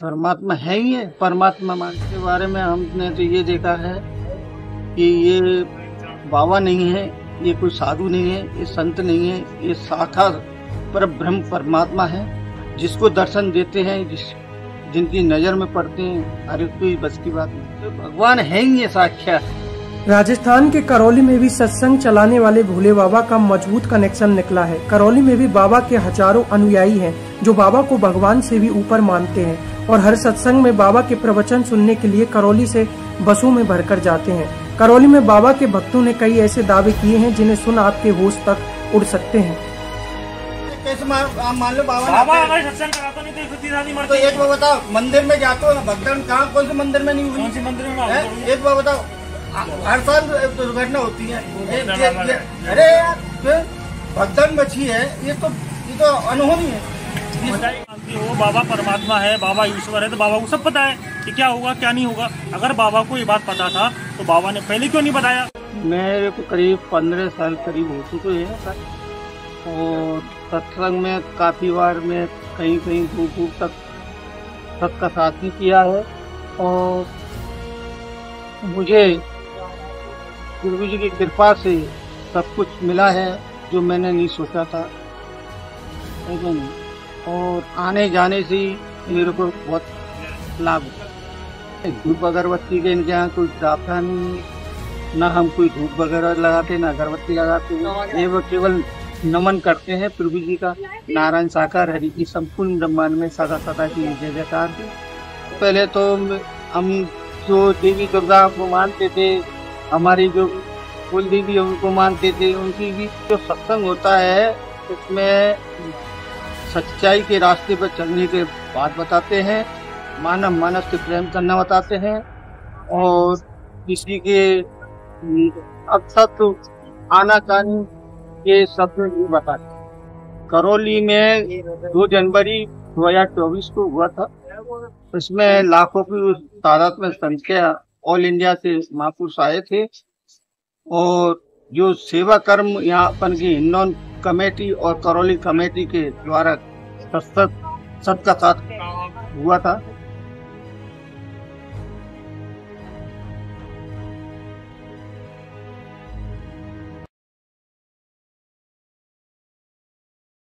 परमात्मा है ही है। परमात्मा के बारे में हमने तो ये देखा है कि ये बाबा नहीं है, ये कोई साधु नहीं है, ये संत नहीं है, ये साकार पर ब्रह्म परमात्मा है। जिसको दर्शन देते हैं, जिस, जिनकी नज़र में पड़ते हैं, हर कोई बस की बात नहीं। तो भगवान है ही ये साक्षात। राजस्थान के करौली में भी सत्संग चलाने वाले भोले बाबा का मज़बूत कनेक्शन निकला है। करौली में भी बाबा के हज़ारों अनुयायी हैं। जो बाबा को भगवान से भी ऊपर मानते हैं और हर सत्संग में बाबा के प्रवचन सुनने के लिए करौली से बसों में भरकर जाते हैं। करौली में बाबा के भक्तों ने कई ऐसे दावे किए हैं जिन्हें सुन आपके होश तक उड़ सकते हैं। मान लो बाबा बाबा अगर सत्संग कराता नहीं तो एक तो एक बार बताओ मंदिर में जाते हो ना कहाँ कौन से मंदिर में नहीं कौन हुई मंदिर में है? एक बार बताओ हर साल दुर्घटना होती है। अरे यार मची है ये तो ये तो अनहोनी है। मानती हो बाबा परमात्मा है, बाबा ईश्वर है तो बाबा को सब पता है कि क्या होगा, क्या नहीं होगा। अगर बाबा को ये बात पता था तो बाबा ने पहले क्यों नहीं बताया? मेरे को करीब पंद्रह साल करीब हो चुके हैं, और सत्संग में काफ़ी बार मैं कहीं कहीं दूर दूर तक, सबका साथ भी किया है, और मुझे गुरु जी की कृपा से सब कुछ मिला है, जो मैंने नहीं सोचा था। है कि नहीं? और आने जाने से मेरे को बहुत लाभ है धूप अगरबत्ती के इनके यहाँ कोई दाता नहीं ना हम कोई धूप वगैरह लगाते, ना अगरबत्ती लगाते ये वो केवल नमन करते हैं प्रभु जी का। नारायण साकार हरि की संपूर्ण ब्रह्मांड में सदा सदा की जय जयकार। पहले तो हम जो देवी दुर्गा को मानते थे, हमारी जो कुल देवी उनको मानते थे, उनकी भी जो सत्संग होता है, उसमें सच्चाई के रास्ते पर चलने के बात बताते हैं, मानव मानव से प्रेम करना बताते हैं, और किसी के अक्सर आना कानी ये सब नहीं बताते। करौली में दो जनवरी 2024 को हुआ था। उसमें लाखों की तादाद में संख्या ऑल इंडिया से महापुरुष आए थे, और जो सेवा कर्म यहाँ अपन की हिंडौन कमेटी और करौली कमेटी के द्वारा सत सबका साथ हुआ था।